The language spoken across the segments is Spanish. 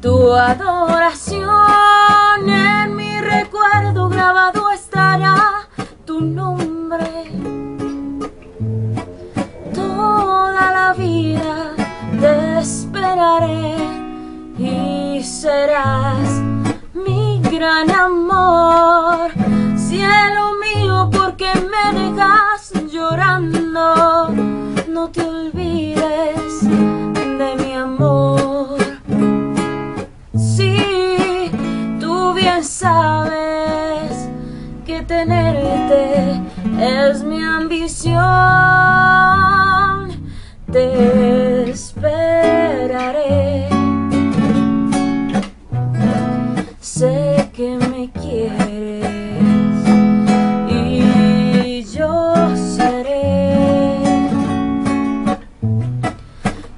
Tu adoración en mi recuerdo grabado estará tu nombre. Toda la vida te esperaré y serás mi gran amor. Cielo mío, porque me dejas llorando? Bien sabes que tenerte es mi ambición. Te esperaré. Sé que me quieres y yo seré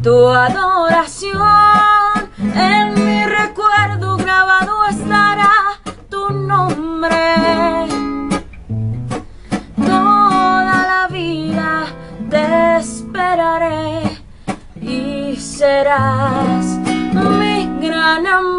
tu adoración. Te esperaré y serás mi gran amor.